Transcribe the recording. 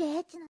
でエッチな